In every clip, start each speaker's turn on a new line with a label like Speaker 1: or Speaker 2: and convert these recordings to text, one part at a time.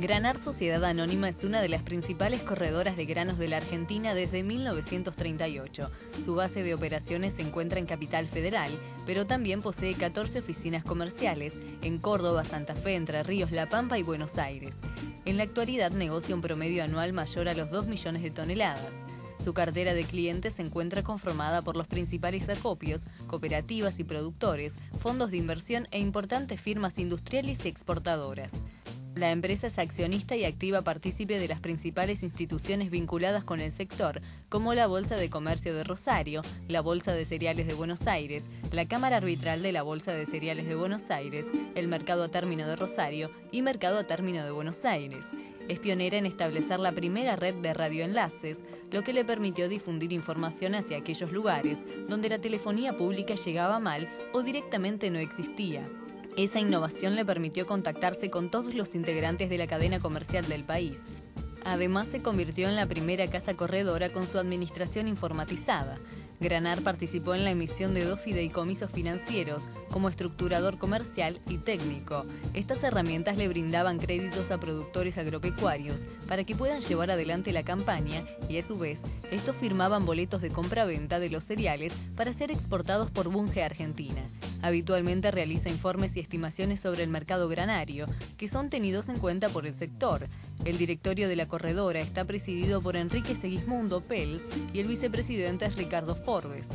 Speaker 1: Granar Sociedad Anónima es una de las principales corredoras de granos de la Argentina desde 1938. Su base de operaciones se encuentra en Capital Federal, pero también posee 14 oficinas comerciales en Córdoba, Santa Fe, Entre Ríos, La Pampa y Buenos Aires. En la actualidad negocia un promedio anual mayor a los 2 millones de toneladas. Su cartera de clientes se encuentra conformada por los principales acopios, cooperativas y productores, fondos de inversión e importantes firmas industriales y exportadoras. La empresa es accionista y activa partícipe de las principales instituciones vinculadas con el sector, como la Bolsa de Comercio de Rosario, la Bolsa de Cereales de Buenos Aires, la Cámara Arbitral de la Bolsa de Cereales de Buenos Aires, el Mercado a Término de Rosario y Mercado a Término de Buenos Aires. Es pionera en establecer la primera red de radioenlaces, lo que le permitió difundir información hacia aquellos lugares donde la telefonía pública llegaba mal o directamente no existía. Esa innovación le permitió contactarse con todos los integrantes de la cadena comercial del país. Además, se convirtió en la primera casa corredora con su administración informatizada. Granar participó en la emisión de dos fideicomisos financieros como estructurador comercial y técnico. Estas herramientas le brindaban créditos a productores agropecuarios para que puedan llevar adelante la campaña y a su vez estos firmaban boletos de compra-venta de los cereales para ser exportados por Bunge Argentina. Habitualmente realiza informes y estimaciones sobre el mercado granario, que son tenidos en cuenta por el sector. El directorio de la corredora está presidido por Enrique Segismundo Pels y el vicepresidente es Ricardo Forbes.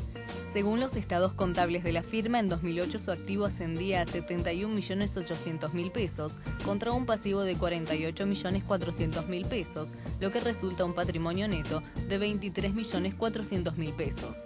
Speaker 1: Según los estados contables de la firma, en 2008 su activo ascendía a 71.800.000 pesos contra un pasivo de 48.400.000 pesos, lo que resulta un patrimonio neto de 23.400.000 pesos.